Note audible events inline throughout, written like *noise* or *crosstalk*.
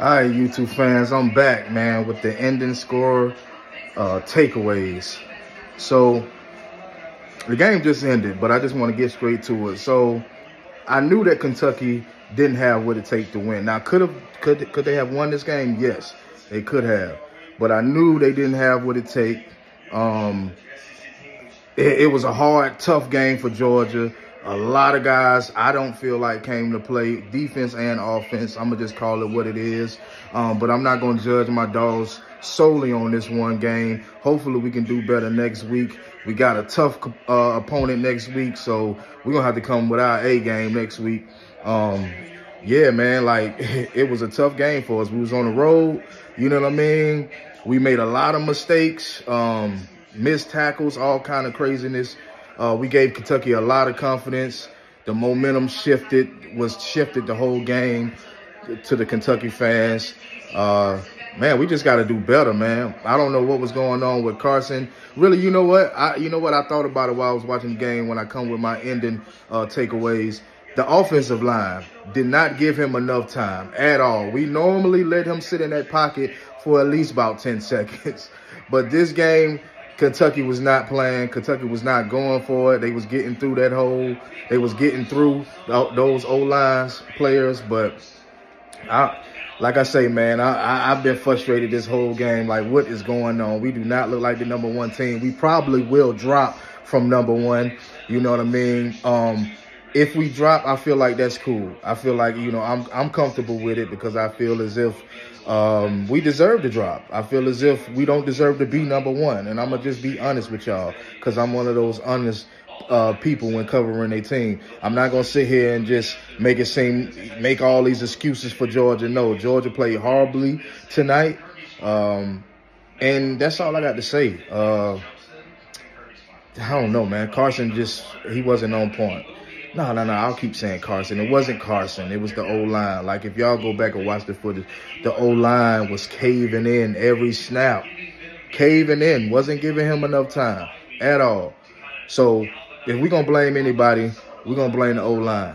All right, YouTube fans, I'm back, man, with the ending score uh, takeaways. So the game just ended, but I just want to get straight to it. So I knew that Kentucky didn't have what it takes to win. Now, could have could could they have won this game? Yes, they could have. But I knew they didn't have what it take. Um, it, it was a hard, tough game for Georgia. A lot of guys I don't feel like came to play defense and offense. I'm gonna just call it what it is. Um, but I'm not gonna judge my dogs solely on this one game. Hopefully we can do better next week. We got a tough uh, opponent next week, so we're gonna have to come with our A game next week. Um, yeah, man, like *laughs* it was a tough game for us. We was on the road, you know what I mean? We made a lot of mistakes, um, missed tackles, all kind of craziness. Uh, we gave Kentucky a lot of confidence. The momentum shifted, was shifted the whole game to the Kentucky fans. Uh, man, we just got to do better, man. I don't know what was going on with Carson. Really, you know what? I, you know what? I thought about it while I was watching the game when I come with my ending uh, takeaways. The offensive line did not give him enough time at all. We normally let him sit in that pocket for at least about 10 *laughs* seconds. But this game, Kentucky was not playing. Kentucky was not going for it. They was getting through that hole. They was getting through those O-lines players. But I, like I say, man, I, I, have been frustrated this whole game. Like, what is going on? We do not look like the number one team. We probably will drop from number one. You know what I mean? Um, if we drop, I feel like that's cool. I feel like, you know, I'm I'm comfortable with it because I feel as if um, we deserve to drop. I feel as if we don't deserve to be number one. And I'm to just be honest with y'all because I'm one of those honest uh, people when covering a team. I'm not going to sit here and just make it seem, make all these excuses for Georgia. No, Georgia played horribly tonight. Um, and that's all I got to say. Uh, I don't know, man. Carson just, he wasn't on point. No, no, no. I'll keep saying Carson. It wasn't Carson. It was the O line. Like if y'all go back and watch the footage, the O line was caving in every snap, caving in. Wasn't giving him enough time at all. So if we're gonna blame anybody, we're gonna blame the O line.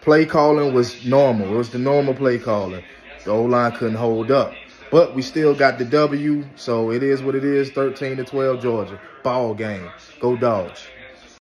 Play calling was normal. It was the normal play calling. The O line couldn't hold up. But we still got the W, so it is what it is. 13 to 12 Georgia. Ball game. Go dogs.